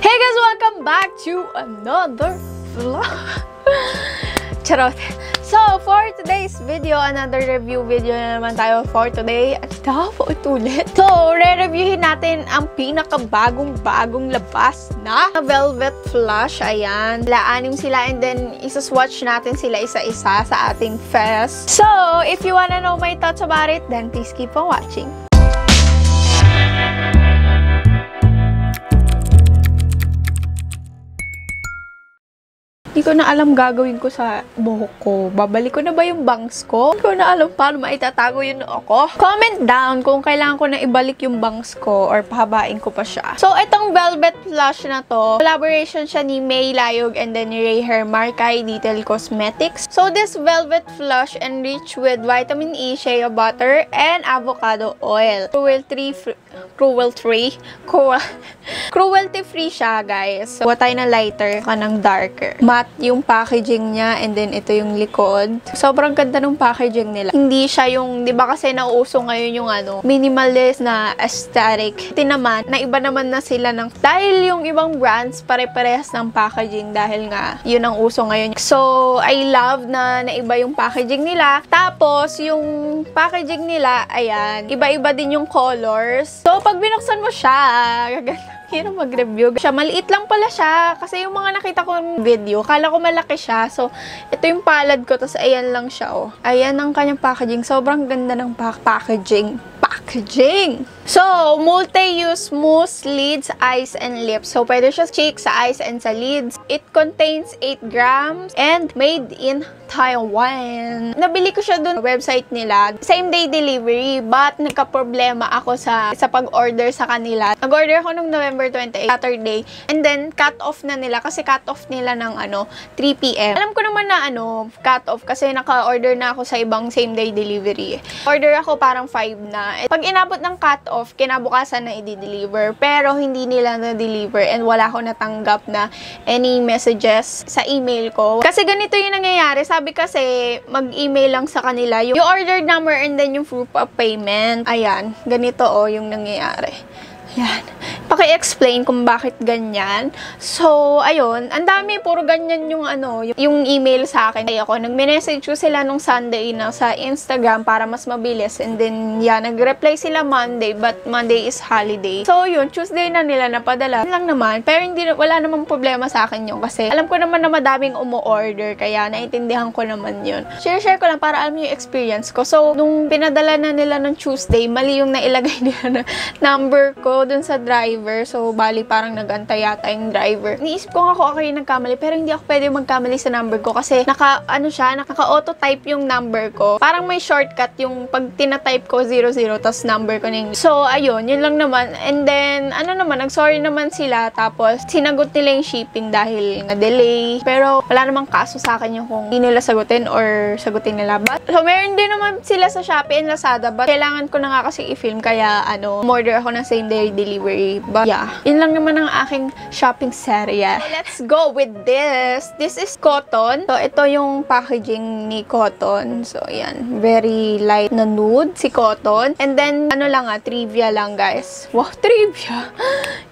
Hey guys, welcome back to another vlog. Charot. So, for today's video, another review video na naman tayo for today. At dapat ulit. So, re-reviewin natin ang pinakabagong-bagong labas na Velvet Flush. Ayan. Laanim sila and then isa-swatch natin sila isa-isa sa ating fest. So, if you wanna know my thoughts about it, then please keep on watching. Hindi ko na alam gagawin ko sa buhok ko. Babalik ko na ba yung bangs ko? Hindi ko na alam paano maitatago yun ako. Comment down kung kailangan ko na ibalik yung bangs ko or pahabain ko pa siya. So, itong Velvet Flush na to, collaboration siya ni May Layog and then ni Ray Hermar kay Detail Cosmetics. So, this Velvet Flush enriched with vitamin E, shea butter, and avocado oil. Cruelty free, cruelty, free siya, guys. So, tayo na lighter ka ng darker. Matte yung packaging niya and then ito yung likod. Sobrang ganda ng packaging nila. Hindi siya yung, di ba kasi nauuso ngayon yung ano, minimalist na aesthetic. Ito naman, na iba naman na sila ng, dahil yung ibang brands pare-parehas ng packaging dahil nga yun ang uso ngayon. So, I love na naiba yung packaging nila. Tapos, yung packaging nila, ayan, iba-iba din yung colors. So, pag binuksan mo siya, gaganda hirap mag-review. Siya, maliit lang pala siya. Kasi yung mga nakita kong video, kala ko malaki siya. So, ito yung palad ko. Tapos, ayan lang siya, oh. Ayan ang kanyang packaging. Sobrang ganda ng packaging. Packaging! So, multi-use mousse, lids, eyes, and lips. So, pwede siya cheek sa eyes and sa lids. It contains 8 grams and made in Taiwan. Nabili ko siya dun website nila. Same day delivery, but nagka-problema ako sa sa pag-order sa kanila. Nag-order ako nung November 28, Saturday. And then, cut off na nila kasi cut off nila ng ano, 3 p.m. Alam ko naman na ano, cut off kasi naka-order na ako sa ibang same day delivery. Order ako parang 5 na. Pag inabot ng cut off, kinabukasan na i-deliver. Pero hindi nila na-deliver and wala ako natanggap na any messages sa email ko. Kasi ganito yung nangyayari. Sabi kasi, mag-email lang sa kanila yung, yung order number and then yung proof of payment. Ayan, ganito o oh, yung nangyayari. Ayan. Paki-explain kung bakit ganyan. So, ayun. Ang dami, puro ganyan yung ano, yung email sa akin. Ay ako, nag-message ko sila nung Sunday na sa Instagram para mas mabilis. And then, yeah, nag-reply sila Monday, but Monday is holiday. So, yun, Tuesday na nila napadala. Yun lang naman. Pero hindi, wala namang problema sa akin yun kasi alam ko naman na madaming umu-order, kaya naintindihan ko naman yun. Share-share ko lang para alam yung experience ko. So, nung pinadala na nila ng Tuesday, mali yung nailagay nila na number ko dun sa driver. So, bali parang nagantay yata yung driver. Niisip ko nga ako ako yung nagkamali, pero hindi ako pwede magkamali sa number ko kasi naka, ano siya, naka-auto-type yung number ko. Parang may shortcut yung pag tina-type ko 00 tas number ko na So, ayun, yun lang naman. And then, ano naman, nag-sorry naman sila. Tapos, sinagot nila yung shipping dahil na-delay. Pero, wala namang kaso sa akin yung kung hindi nila sagutin or sagutin nila. But, so, meron din naman sila sa Shopee and Lazada. But, kailangan ko na nga kasi i-film. Kaya, ano, order ako ng same day delivery. But yeah, yun lang naman ang aking shopping. So, let's go with this. This is cotton. So, ito yung packaging ni cotton. So, yan. Very light na nude si cotton. And then, ano lang ah, trivia lang guys. Wow, trivia!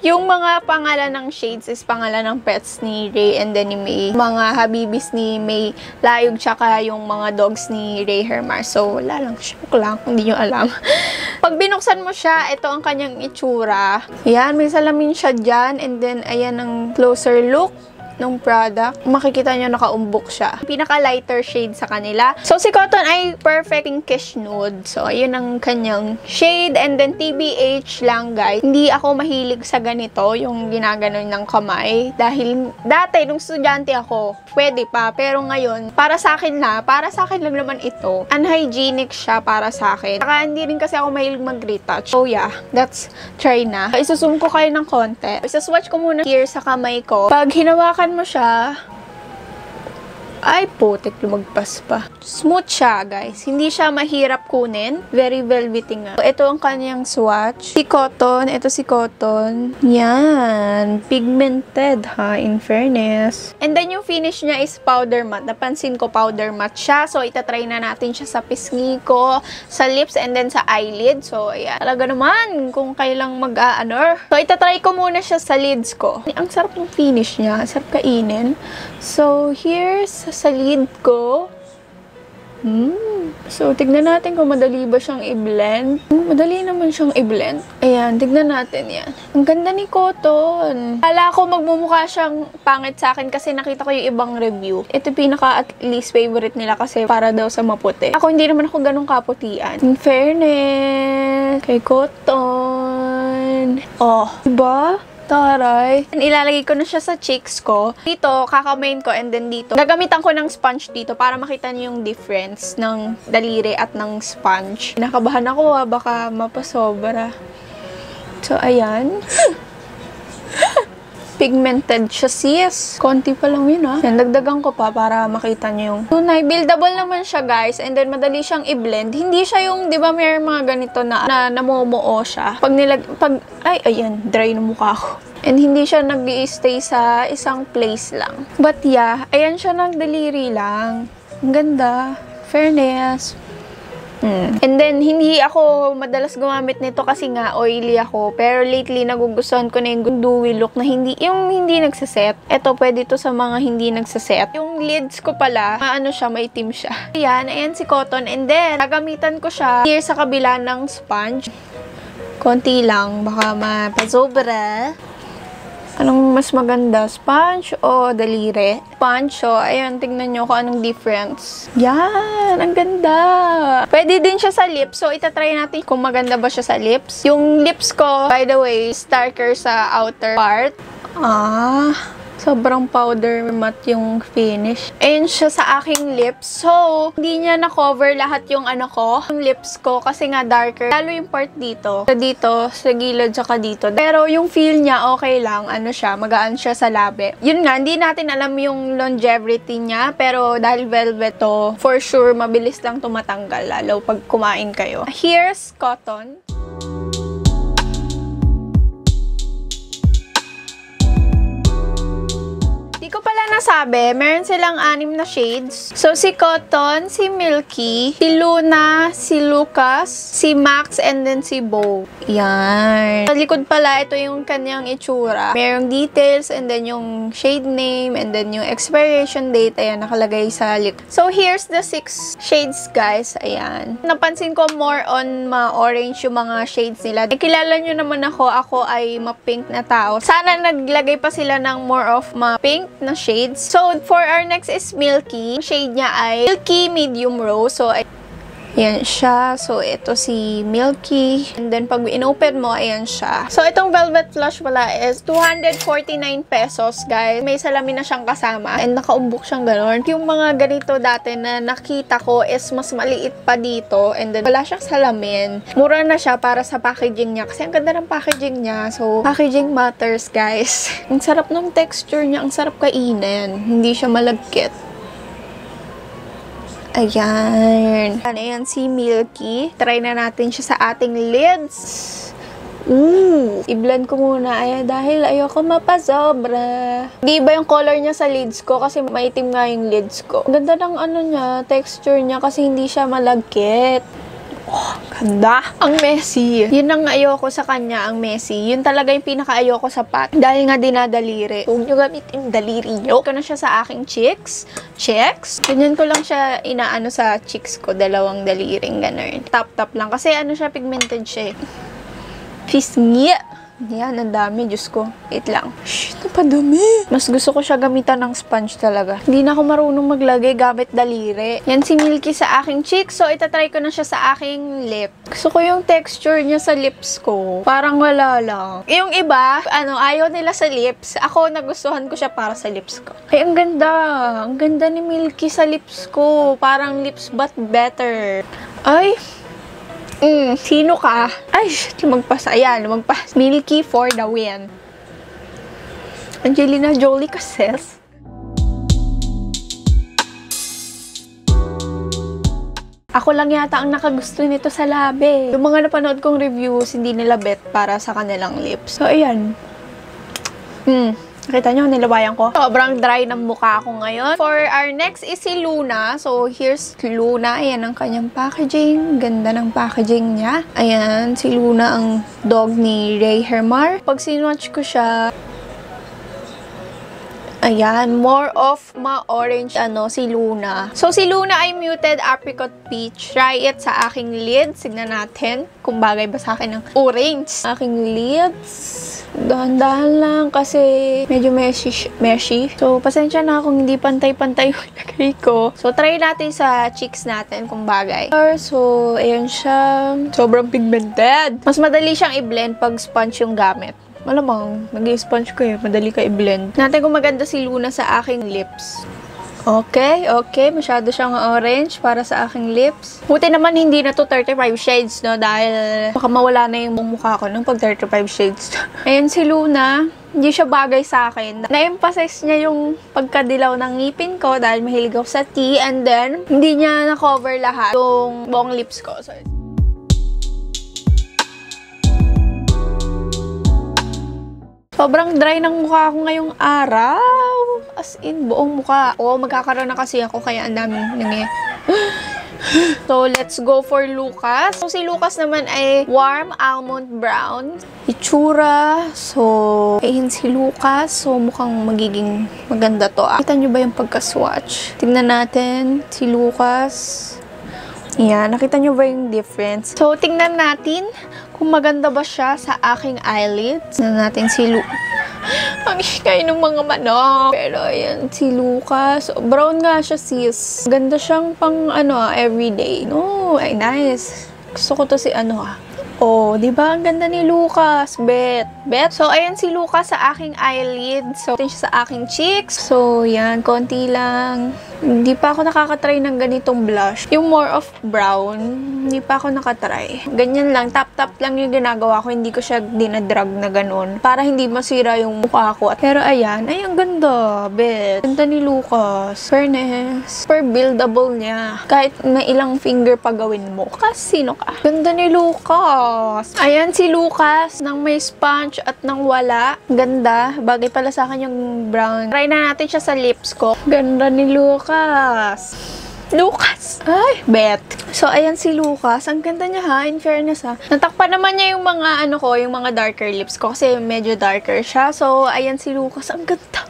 yung mga pangalan ng shades is pangalan ng pets ni Ray and then ni May. Mga habibis ni May Layog tsaka yung mga dogs ni Ray Hermar. So, wala lang. Shock lang. Hindi nyo alam. Pag binuksan mo siya, ito ang kanyang itsura. Yan, may salamin siya dyan. And then, ayan ang closer look ng product, makikita nyo nakaumbok siya. Pinaka-lighter shade sa kanila. So, si Cotton ay perfect pinkish nude. So, ayun ang kanyang shade. And then, TBH lang, guys. Hindi ako mahilig sa ganito, yung ginaganon ng kamay. Dahil, dati, nung estudyante ako, pwede pa. Pero ngayon, para sa akin na, para sa akin lang naman ito. Unhygienic siya para sa akin. Saka, hindi rin kasi ako mahilig mag-retouch. So, yeah. That's try na. Isusum ko kayo ng konti. Isaswatch ko muna here sa kamay ko. Pag hinawakan mo siya, Ay, putik, lumagpas pa. Smooth siya, guys. Hindi siya mahirap kunin. Very velvety nga. Ito ang kanyang swatch. Si Cotton. Ito si Cotton. Yan. Pigmented, ha? In fairness. And then, yung finish niya is powder matte. Napansin ko powder matte siya. So, itatry na natin siya sa pisngi ko, sa lips, and then sa eyelid. So, ayan. Talaga naman, kung kailang mag-ano. So, itatry ko muna siya sa lids ko. Ang sarap ng finish niya. Sarap kainin. So, here's sa lid ko. Hmm. So, tignan natin kung madali ba siyang i-blend. Hmm, madali naman siyang i-blend. Ayan, tignan natin yan. Ang ganda ni Cotton. Kala ko magmumukha siyang pangit sa akin kasi nakita ko yung ibang review. Ito pinaka at least favorite nila kasi para daw sa maputi. Ako hindi naman ako ganun kaputian. In fairness, kay Cotton. Oh, diba? Taray. Ilalagay ko na siya sa cheeks ko. Dito, kakamain ko and then dito. Gagamitan ko ng sponge dito para makita niyo yung difference ng daliri at ng sponge. Nakabahan ako ah, baka mapasobra. So, ayan. pigmented siya sis. Konti pa lang yun ah. Yan, dagdagan ko pa para makita niyo yung tunay. Buildable naman siya guys. And then madali siyang i-blend. Hindi siya yung, di ba may mga ganito na, na namumuo siya. Pag nilag, pag, ay, ayan, dry na mukha ko. And hindi siya nag stay sa isang place lang. But yeah, ayan siya ng daliri lang. Ang ganda. Fairness. Mm. And then, hindi ako madalas gumamit nito kasi nga oily ako. Pero lately, nagugustuhan ko na yung dewy look na hindi, yung hindi nagsaset. Ito, pwede to sa mga hindi nagsaset. Yung lids ko pala, ano siya, may team siya. Ayan, ayan si Cotton. And then, gagamitan ko siya here sa kabila ng sponge. Konti lang, baka mapasobra. Anong mas maganda? Sponge o daliri? Sponge, so, ayun, tignan nyo kung anong difference. Yan, ang ganda. Pwede din siya sa lips, so itatry natin kung maganda ba siya sa lips. Yung lips ko, by the way, darker sa outer part. Ah, Sobrang powder matte yung finish. Ayun siya sa aking lips. So, hindi niya na-cover lahat yung ano ko, yung lips ko kasi nga darker. Lalo yung part dito. Sa dito, sa gilid, saka dito. Pero yung feel niya, okay lang. Ano siya, magaan siya sa labi. Yun nga, hindi natin alam yung longevity niya. Pero dahil velvet to, for sure, mabilis lang tumatanggal. Lalo pag kumain kayo. Here's cotton. Nasabi, meron silang anim na shades. So, si Cotton, si Milky, si Luna, si Lucas, si Max, and then si Bo. Yan. Sa likod pala, ito yung kanyang itsura. Merong details, and then yung shade name, and then yung expiration date. Ayan, nakalagay sa lip. So, here's the six shades, guys. Ayan. Napansin ko more on ma-orange yung mga shades nila. E, kilala nyo naman ako, ako ay ma-pink na tao. Sana naglagay pa sila ng more of ma-pink na shade shades. So, for our next is Milky. shade niya ay Milky Medium Rose. So, Ayan siya. So, ito si Milky. And then, pag inopen mo, ayan siya. So, itong Velvet Flush pala is 249 pesos, guys. May salamin na siyang kasama. And nakaumbok siyang gano'n. Yung mga ganito dati na nakita ko is mas maliit pa dito. And then, wala siyang salamin. Mura na siya para sa packaging niya. Kasi ang ganda ng packaging niya. So, packaging matters, guys. ang sarap ng texture niya. Ang sarap kainin. Hindi siya malagkit. Ayan. Ayan si Milky. Try na natin siya sa ating lids. Ooh! I-blend ko muna. Ayan, dahil ayoko mapasobra. Di ba yung color niya sa lids ko? Kasi maitim nga yung lids ko. Ganda ng ano niya, texture niya kasi hindi siya malagkit. Oh, ganda. Ang messy. Yun ang ayoko sa kanya, ang messy. Yun talaga yung pinaka-ayoko sa pat. Dahil nga dinadaliri. Huwag nyo gamitin daliri nyo. Ito na siya sa aking cheeks. Cheeks. Ganyan ko lang siya inaano sa cheeks ko. Dalawang daliring ganun. Tap-tap lang. Kasi ano siya, pigmented siya eh. Pisngi. Yan, ang dami. Diyos ko. Wait lang. Shh, napadumi. Mas gusto ko siya gamitan ng sponge talaga. Hindi na ako marunong maglagay gamit daliri. Yan si Milky sa aking cheek. So, itatry ko na siya sa aking lip. Gusto ko yung texture niya sa lips ko. Parang wala lang. Yung iba, ano, ayaw nila sa lips. Ako, nagustuhan ko siya para sa lips ko. Ay, ang ganda. Ang ganda ni Milky sa lips ko. Parang lips but better. Ay, Mm, sino ka? Ay, lumagpas. Ayan, lumagpas. Milky for the win. Angelina Jolie Cassettes. Ako lang yata ang nakagusto nito sa labi. Eh. Yung mga napanood kong reviews, hindi nila bet para sa kanilang lips. So, ayan. Mm. Kita nyo, nilabayan ko. Sobrang dry ng mukha ko ngayon. For our next is si Luna. So, here's Luna. Ayan ang kanyang packaging. Ganda ng packaging niya. Ayan, si Luna ang dog ni Ray Hermar. Pag sinwatch ko siya, Ayan, more of ma-orange ano, si Luna. So, si Luna ay muted apricot peach. Try it sa aking lids. Signan natin kung bagay ba sa akin ng orange. Aking lids. Dahan-dahan lang kasi medyo meshy, meshy. So, pasensya na kung hindi pantay-pantay yung lagay ko. So, try natin sa cheeks natin kung bagay. So, ayan siya. Sobrang pigmented. Mas madali siyang i-blend pag sponge yung gamit. Malamang, nag-sponge ko eh. Madali ka i-blend. Natin kung maganda si Luna sa aking lips. Okay, okay. Masyado siyang orange para sa aking lips. Buti naman hindi na to 35 shades, no? Dahil baka mawala na yung mukha ko nung pag 35 shades. Ayan si Luna. Hindi siya bagay sa akin. Na-emphasize niya yung pagkadilaw ng ngipin ko dahil mahilig ako sa tea. And then, hindi niya na-cover lahat yung buong lips ko. So, Sobrang dry ng mukha ko ngayong araw. As in, buong mukha. Oo, magkakaroon na kasi ako kaya ang daming nangyay. so, let's go for Lucas. So, si Lucas naman ay warm almond brown. Itsura. So, ayan si Lucas. So, mukhang magiging maganda to. Ah. Kita nyo ba yung pagka-swatch? Tingnan natin si Lucas. Yan, nakita nyo ba yung difference? So, tingnan natin kung maganda ba siya sa aking eyelids. Na natin si Lu... Ang ikay ng mga manok. Pero ayan, si Lucas. Brown nga siya, sis. Ganda siyang pang, ano, everyday. No, ay nice. Gusto ko to si, ano, ah. Oh, di ba? Ang ganda ni Lucas. Bet. Bet. So, ayan si Lucas sa aking eyelid. So, ayan siya sa aking cheeks. So, yan. Konti lang. Hindi pa ako nakakatry ng ganitong blush. Yung more of brown, hindi pa ako nakatry. Ganyan lang. Tap-tap lang yung ginagawa ko. Hindi ko siya dinadrag na ganun. Para hindi masira yung mukha ko. Pero ayan. Ay, ang ganda. Bet. Ganda ni Lucas. Fairness. Super buildable niya. Kahit na ilang finger pa gawin mo. Kasi sino ka? Ganda ni Lucas. Ayan si Lucas. Nang may sponge at nang wala. Ganda. Bagay pala sa akin yung brown. Try na natin siya sa lips ko. Ganda ni Lucas. Lucas. Lucas! Ay, bet. So, ayan si Lucas. Ang ganda niya ha, in fairness ha. Natakpan naman niya yung mga, ano ko, yung mga darker lips ko kasi medyo darker siya. So, ayan si Lucas. Ang ganda.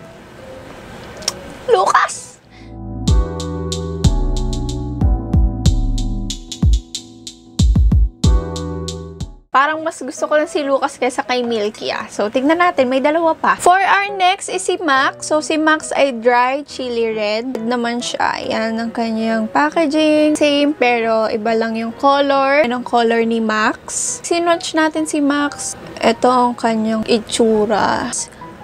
Lucas! Parang mas gusto ko lang si Lucas kaysa kay Milky ah. So, tignan natin. May dalawa pa. For our next is si Max. So, si Max ay dry chili red. Red naman siya. Yan ang kanyang packaging. Same, pero iba lang yung color. Yan ang color ni Max. Sinwatch natin si Max. Ito ang kanyang itsura.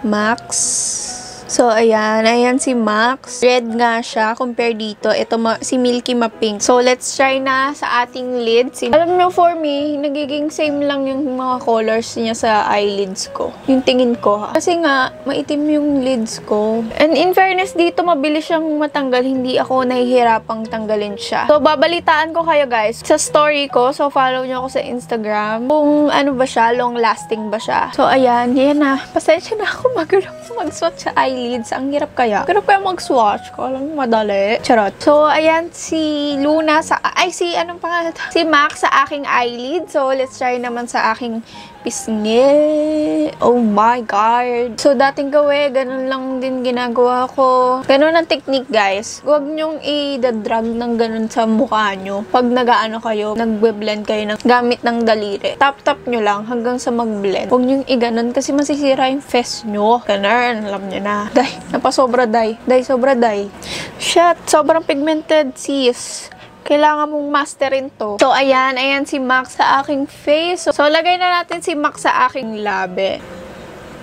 Max. So, ayan. Ayan si Max. Red nga siya compare dito. Ito ma si Milky ma-pink. So, let's try na sa ating lids. Alam nyo, for me, nagiging same lang yung mga colors niya sa eyelids ko. Yung tingin ko. Ha? Kasi nga, maitim yung lids ko. And in fairness, dito mabilis siyang matanggal. Hindi ako nahihirapang tanggalin siya. So, babalitaan ko kayo guys sa story ko. So, follow nyo ako sa Instagram. Kung ano ba siya, long lasting ba siya. So, ayan. Yan na. Pasensya na ako magulo mag-swatch sa eyelids. Ang hirap kaya. Hirap kaya mag-swatch. Kala mo madali. Charot. So, ayan si Luna sa... Ay, si... Anong pangalan Si Max sa aking eyelid. So, let's try naman sa aking pisngi. Oh my God. So, dating gawe, ganun lang din ginagawa ko. Ganun ang technique, guys. Huwag nyong i-drag ng ganun sa mukha nyo. Pag nagaano kayo, nagbe-blend kayo ng gamit ng daliri. Tap-tap nyo lang hanggang sa mag-blend. Huwag nyong i-ganon kasi masisira yung face nyo. Ganun, alam nyo na. Day, napasobra day. Day, sobra day. Shit, sobrang pigmented, sis kailangan mong masterin to. So, ayan. Ayan si Max sa aking face. So, lagay na natin si Max sa aking labi.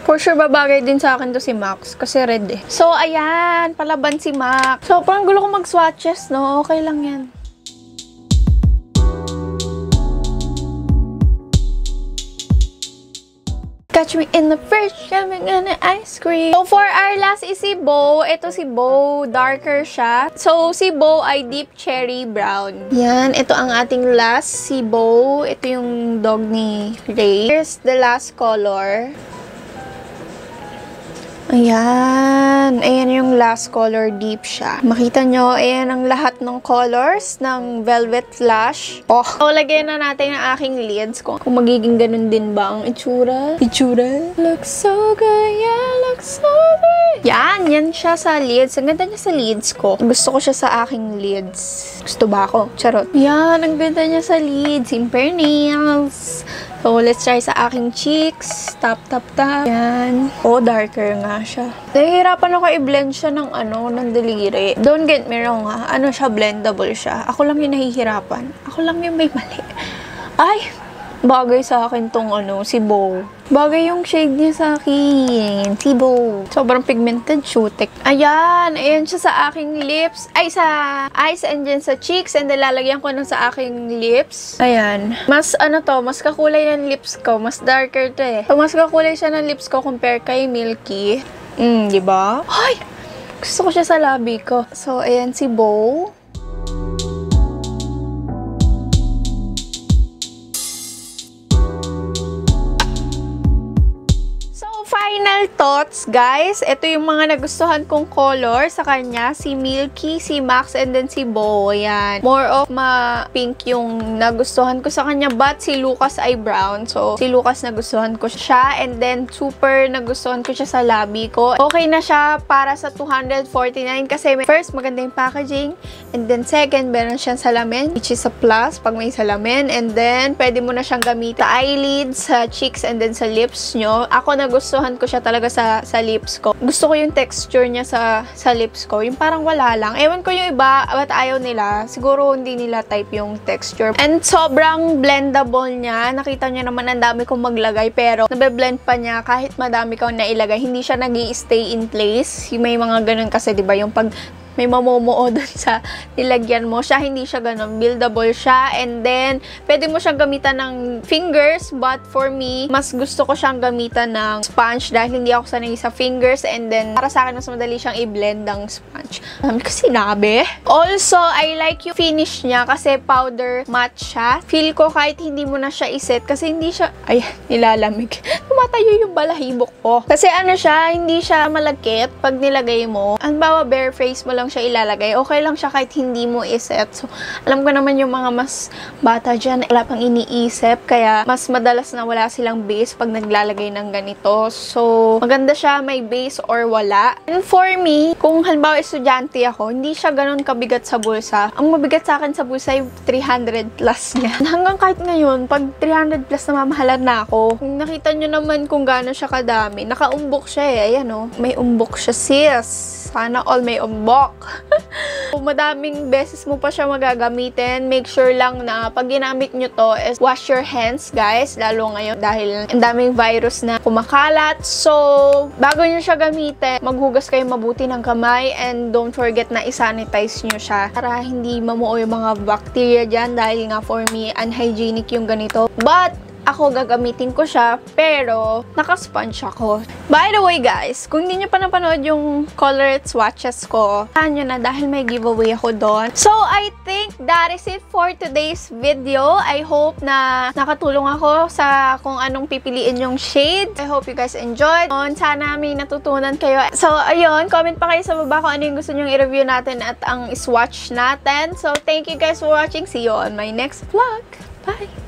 For sure, babagay din sa akin to si Max. Kasi red eh. So, ayan. Palaban si Max. So, parang gulo ko mag-swatches, no? Okay lang yan. Catch me in the fridge, having an ice cream. So, for our last is si Bo. Ito si Bo, darker siya. So, si Bo ay deep cherry brown. Yan, ito ang ating last, si Bo. Ito yung dog ni Ray. Here's the last color. Ayan. Ayan yung last color. Deep siya. Makita nyo, ayan ang lahat ng colors ng Velvet Flash. Oh. So, na natin ang aking lids kung, kung magiging ganun din ba ang itsura. Itsura? Looks so good, yeah, looks so good. Yan, yan siya sa lids. Ang ganda niya sa lids ko. Gusto ko siya sa aking lids. Gusto ba ako? Charot. Yan, ang ganda niya sa lids. Imper nails. So, let's try sa aking cheeks. Tap, tap, tap. Yan. Oh, darker nga siya. Nahihirapan ako i-blend siya ng ano, ng daliri. Don't get me wrong ha. Ano siya, blendable siya. Ako lang yung nahihirapan. Ako lang yung may mali. Ay! Bagay sa akin tong ano, si Bow. Bagay yung shade niya sa akin. Si Bow. Sobrang pigmented, shootek. Ayan, ayan siya sa aking lips. Ay, sa eyes and then sa cheeks. And then ko na sa aking lips. Ayan. Mas ano to, mas kakulay ng lips ko. Mas darker to eh. So, mas kakulay siya ng lips ko compare kay Milky. Mm, di ba? Ay! Gusto ko siya sa labi ko. So, ayan si Bow. Final thoughts, guys. Ito yung mga nagustuhan kong color sa kanya. Si Milky, si Max, and then si Bo. Ayan. More of ma-pink yung nagustuhan ko sa kanya. But si Lucas ay brown. So, si Lucas nagustuhan ko siya. And then, super nagustuhan ko siya sa labi ko. Okay na siya para sa 249 kasi first, maganda yung packaging. And then, second, meron siyang salamin, which is a plus pag may salamin. And then, pwede mo na siyang gamitin sa eyelids, sa cheeks, and then sa lips nyo. Ako nagustuhan ko siya talaga sa, sa lips ko. Gusto ko yung texture niya sa, sa lips ko. Yung parang wala lang. Ewan ko yung iba, ba't ayaw nila. Siguro hindi nila type yung texture. And sobrang blendable niya. Nakita niyo naman ang dami kong maglagay. Pero, nabe-blend pa niya kahit madami kang nailagay. Hindi siya nag stay in place. May mga ganun kasi, di ba? Yung pag may mamomoo dun sa nilagyan mo. Siya, hindi siya ganun. Buildable siya. And then, pwede mo siyang gamitan ng fingers. But for me, mas gusto ko siyang gamitan ng sponge dahil hindi ako sanay sa fingers. And then, para sa akin, mas madali siyang i-blend ng sponge. Dami ko sinabi. Also, I like yung finish niya kasi powder matte siya. Feel ko kahit hindi mo na siya iset kasi hindi siya, ay, nilalamig. Tumatayo yung balahibok ko. Kasi ano siya, hindi siya malagkit pag nilagay mo. Ang bawa bare face mo lang siya ilalagay, okay lang siya kahit hindi mo iset. So, alam ko naman yung mga mas bata dyan, wala pang iniisip, kaya mas madalas na wala silang base pag naglalagay ng ganito. So, maganda siya, may base or wala. And for me, kung halimbawa estudyante ako, hindi siya ganun kabigat sa bulsa. Ang mabigat sa akin sa bulsa ay 300 plus niya. Hanggang kahit ngayon, pag 300 plus na mamahalan na ako, nakita nyo naman kung gaano siya kadami, nakaumbok siya eh. Ayan o, may umbok siya sis. Sana all may umbok. Kung madaming beses mo pa siya magagamitin, make sure lang na pag ginamit nyo to is wash your hands, guys. Lalo ngayon dahil ang daming virus na kumakalat. So, bago nyo siya gamitin, maghugas kayo mabuti ng kamay and don't forget na isanitize nyo siya para hindi mamuo yung mga bacteria dyan dahil nga for me, unhygienic yung ganito. But, ako gagamitin ko siya, pero naka-sponge ako. By the way guys, kung hindi nyo pa napanood yung colored swatches ko, saan nyo na dahil may giveaway ako doon. So, I think that is it for today's video. I hope na nakatulong ako sa kung anong pipiliin yung shade. I hope you guys enjoyed. Sana may natutunan kayo. So, ayun, comment pa kayo sa baba kung ano yung gusto nyong i-review natin at ang swatch natin. So, thank you guys for watching. See you on my next vlog. Bye!